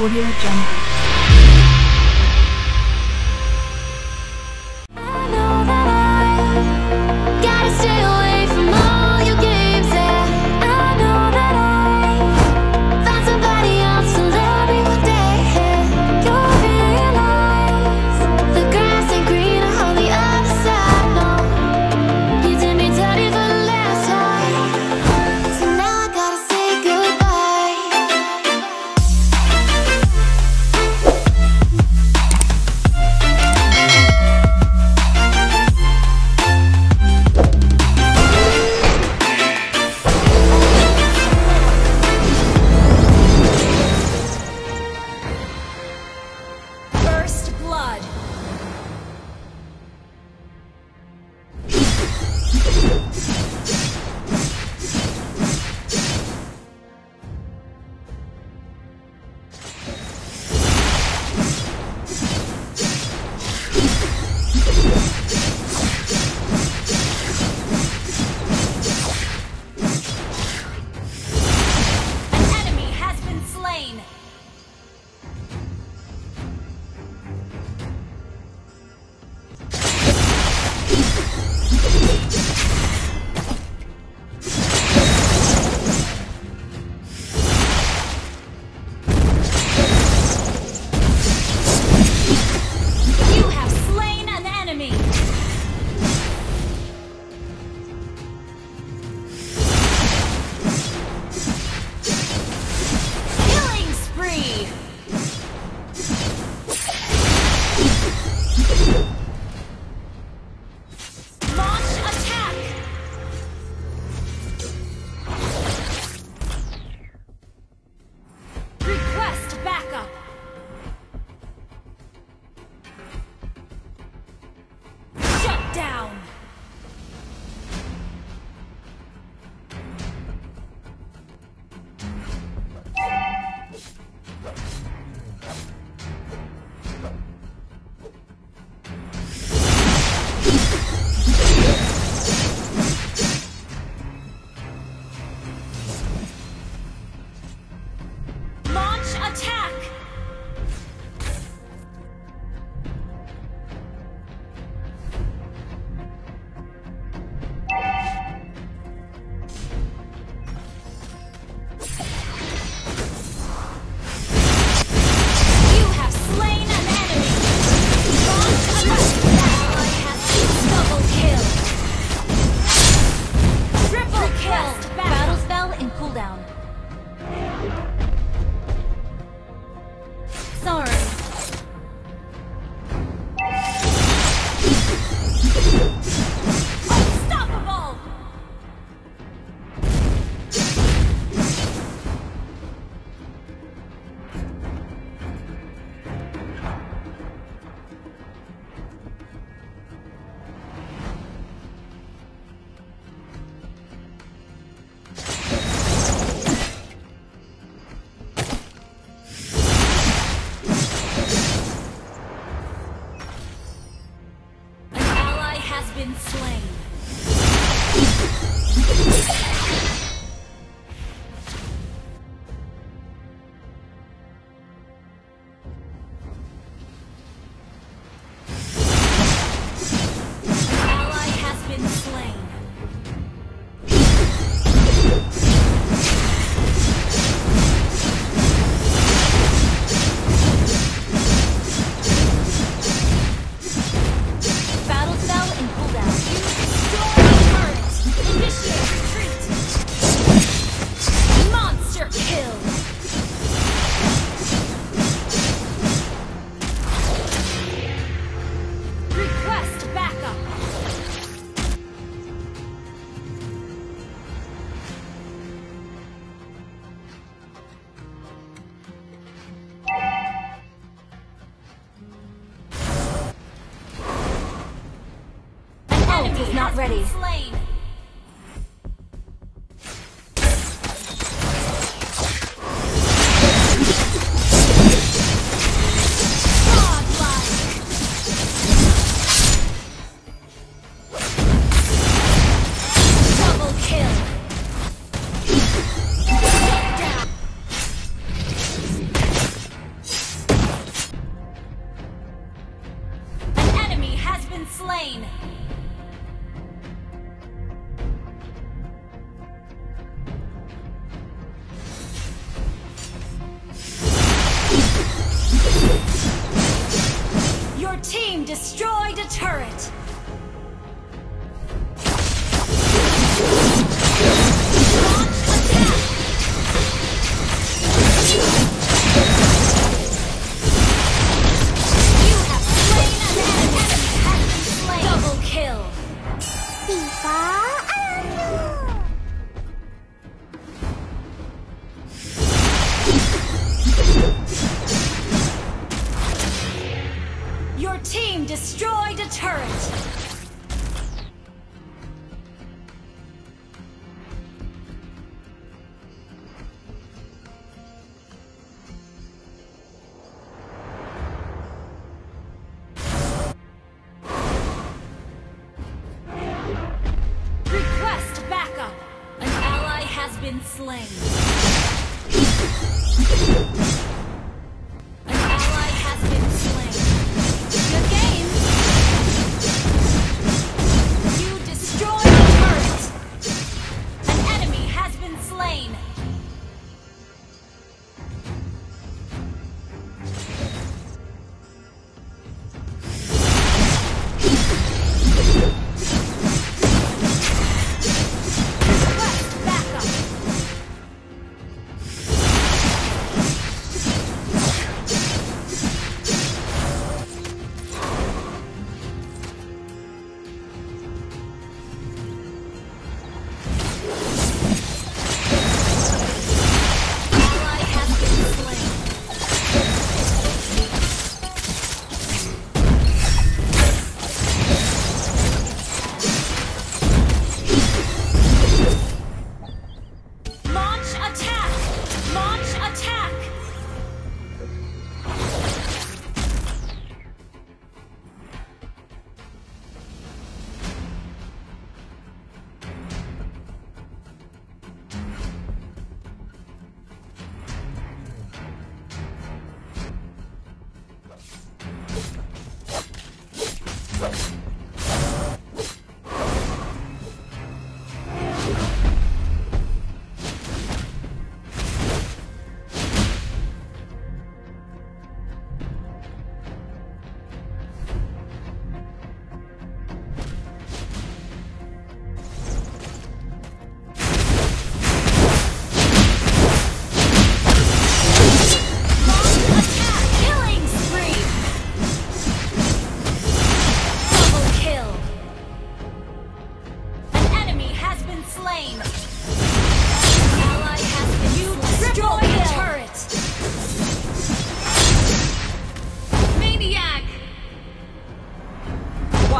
Audio Jungle. Ready.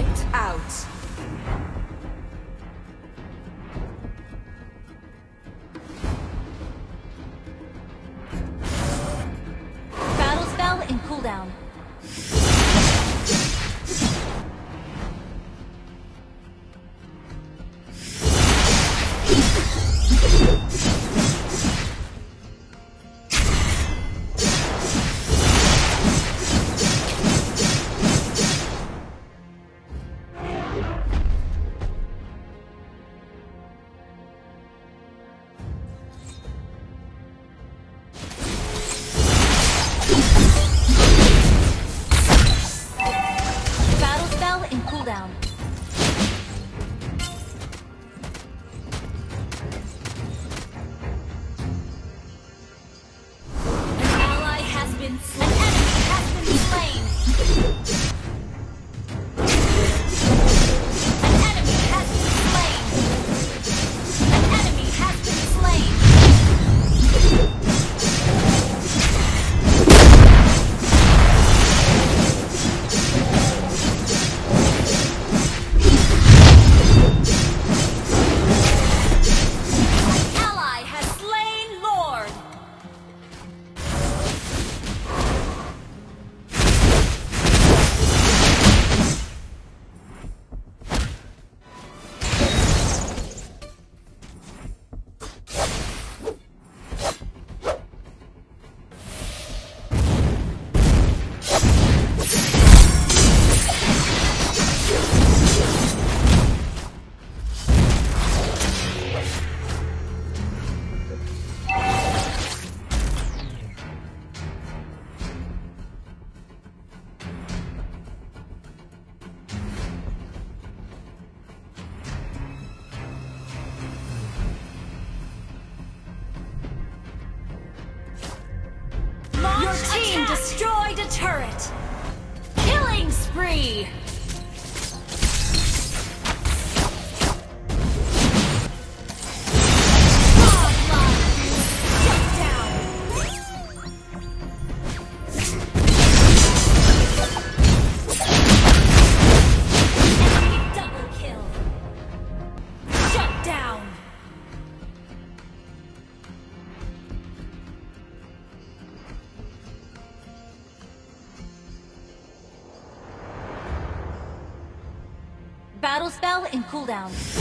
Wiped out. destroyed a turret. Killing spree! cooldown.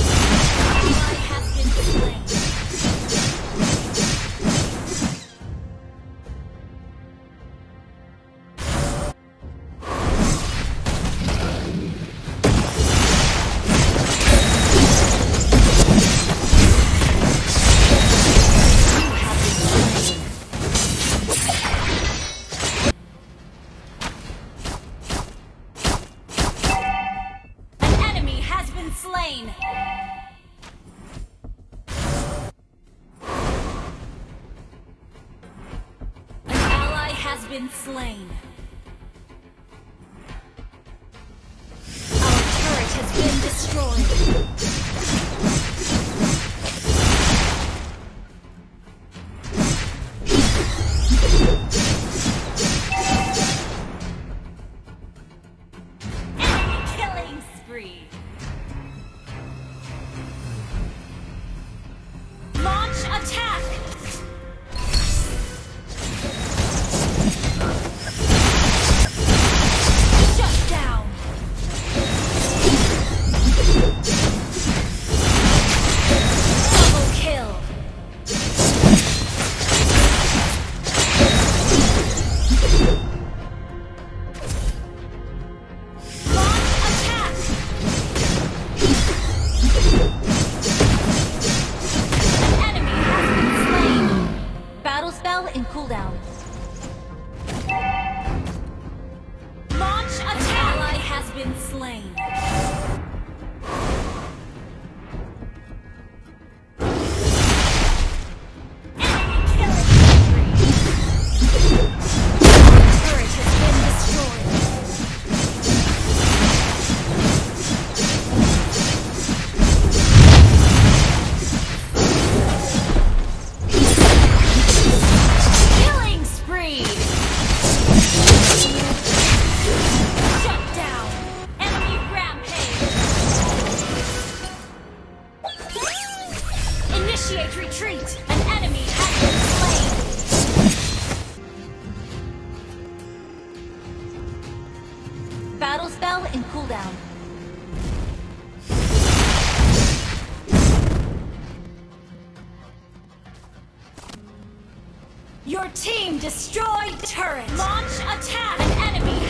slain. Our turret has been destroyed. team destroyed turret! Launch attack! An enemy